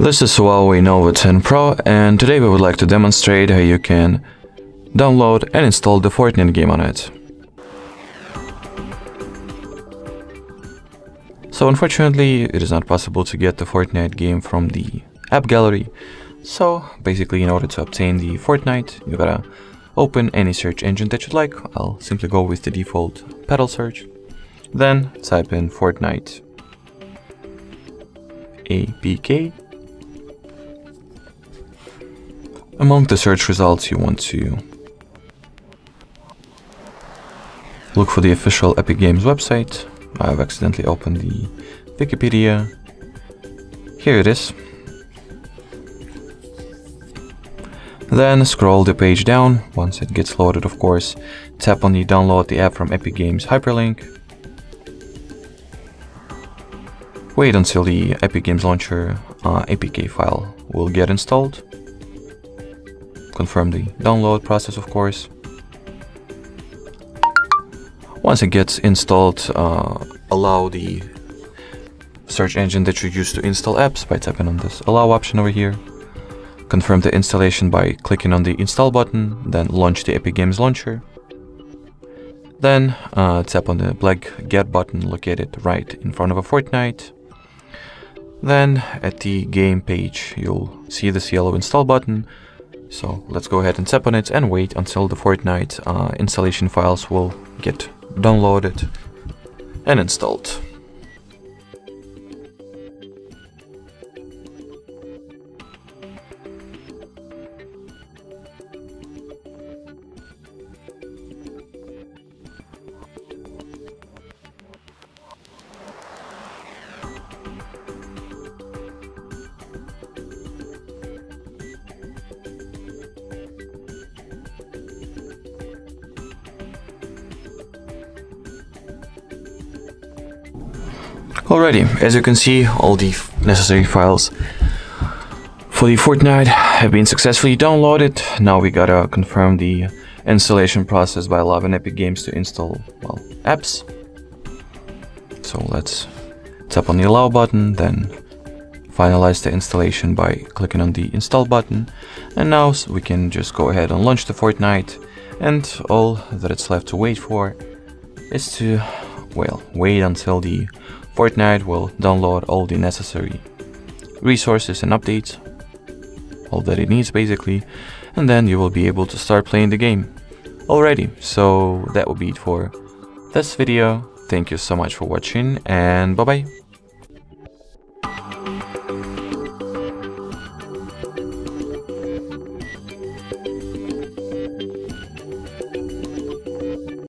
This is Huawei Nova 10 Pro and today we would like to demonstrate how you can download and install the Fortnite game on it. So unfortunately it is not possible to get the Fortnite game from the app gallery. So basically in order to obtain the Fortnite you gotta open any search engine that you'd like. I'll simply go with the default Petal Search. Then type in Fortnite APK Among the search results you want to look for the official Epic Games website. I've accidentally opened the Wikipedia. Here it is. Then scroll the page down, once it gets loaded of course, tap on the download the app from Epic Games hyperlink. Wait until the Epic Games Launcher uh, APK file will get installed confirm the download process, of course. Once it gets installed, uh, allow the search engine that you use to install apps by tapping on this allow option over here. Confirm the installation by clicking on the install button, then launch the Epic Games Launcher. Then uh, tap on the black get button located right in front of a Fortnite. Then at the game page, you'll see this yellow install button. So let's go ahead and tap on it and wait until the Fortnite uh, installation files will get downloaded and installed. Alrighty, as you can see, all the necessary files for the Fortnite have been successfully downloaded. Now we gotta confirm the installation process by allowing Epic Games to install, well, apps. So let's tap on the allow button, then finalize the installation by clicking on the install button. And now we can just go ahead and launch the Fortnite. And all that it's left to wait for is to, well, wait until the Fortnite will download all the necessary resources and updates, all that it needs basically, and then you will be able to start playing the game. Alrighty, so that will be it for this video. Thank you so much for watching and bye bye.